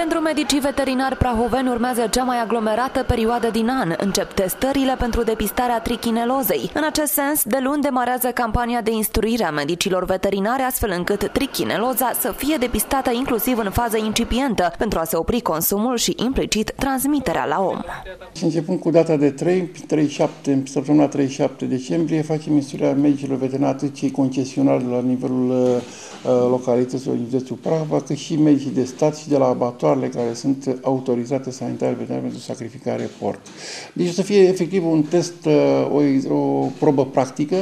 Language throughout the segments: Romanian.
Pentru medicii veterinari prahoveni urmează cea mai aglomerată perioadă din an. Încep testările pentru depistarea trichinelozei. În acest sens, de luni demarează campania de instruire a medicilor veterinari, astfel încât trichineloza să fie depistată inclusiv în fază incipientă, pentru a se opri consumul și implicit transmiterea la om. Începând cu data de 3, 37, săptămâna 37 decembrie, facem instruirea medicilor veterinari, atât cei concesionari la nivelul uh, localităților din județul Prahova, cât și medicii de stat și de la abator laboratoarele care sunt autorizate sanitar veterinare pentru sacrificare porc. Deci să fie efectiv un test, uh, o, o probă practică,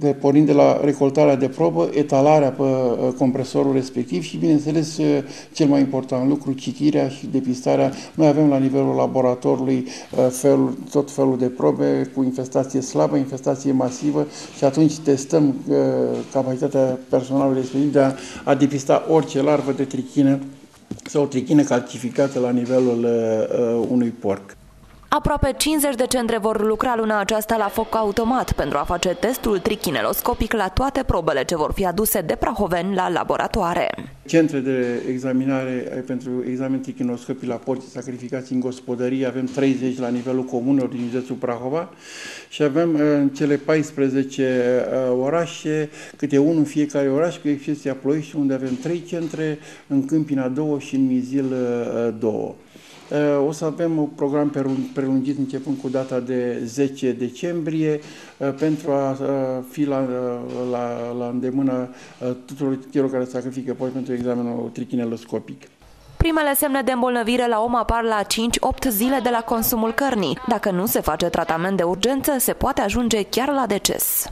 de, pornind de la recoltarea de probă, etalarea pe uh, compresorul respectiv și, bineînțeles, uh, cel mai important lucru, citirea și depistarea. Noi avem la nivelul laboratorului felul, tot felul de probe cu infestație slabă, infestație masivă și atunci testăm capacitatea personalului respectiv de a, a depista orice larvă de trichină sau o trichină calcificată la nivelul uh, unui porc. Aproape 50 de centre vor lucra luna aceasta la foc automat pentru a face testul trichineloscopic la toate probele ce vor fi aduse de prahoveni la laboratoare. Centre de examinare pentru examen trichinoscopii la porți sacrificați în gospodărie avem 30 la nivelul comunelor din județul Prahova și avem uh, în cele 14 uh, orașe câte unul în fiecare oraș, cu excepția Ploiești, unde avem 3 centre, în Câmpina 2 și în Mizil 2. Uh, Uh, o să avem un program prelungit începând cu data de 10 decembrie uh, pentru a uh, fi la, la, la îndemână tuturor celor care sacrifică apoi pentru examenul trichineloscopic. Primele semne de îmbolnăvire la om apar la 5-8 zile de la consumul cărnii. Dacă nu se face tratament de urgență, se poate ajunge chiar la deces.